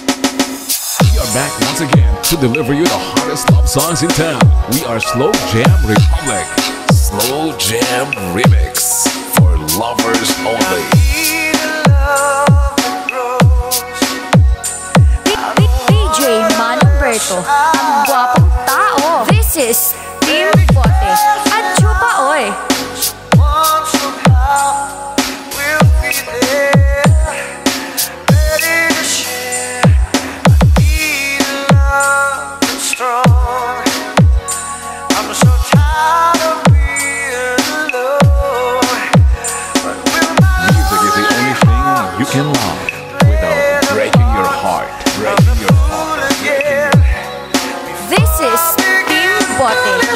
We are back once again to deliver you the hottest love songs in town. We are Slow Jam Republic. Slow Jam Remix for lovers only. DJ Manong Berto, ang you love without breaking your heart. Your heart. This is Team Bote at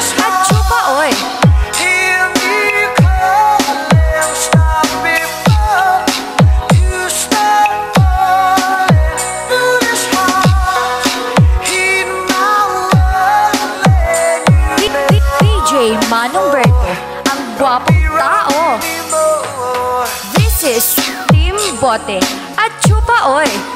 DJ Manong Berto, ang gwapong tao. This is Bote at Chupa Oy.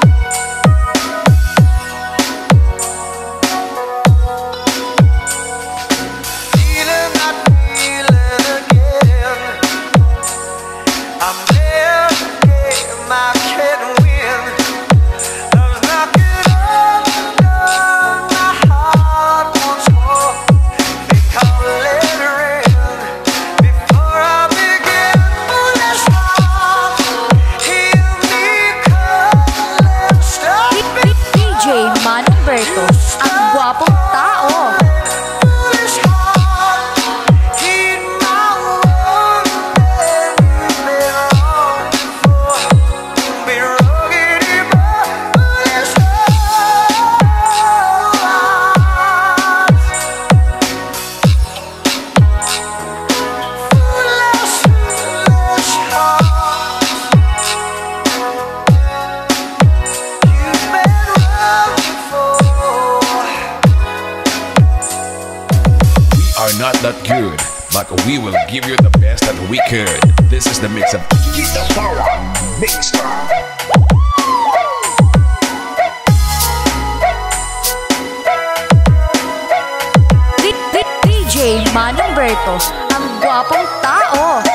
Are not that good, but we will give you the best that we could. This is the mix of Keep the power D- DJ Manong Berto, ang gwapong tao.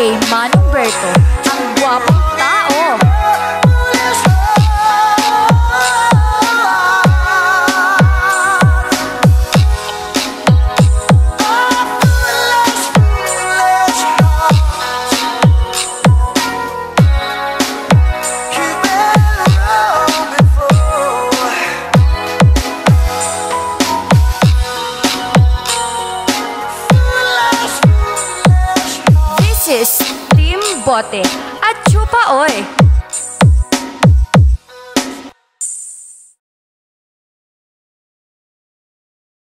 DJ Manong Berto, foolish heart. This is Team Bote at Chupa Oy.